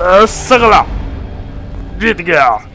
الصغلة جيت قاع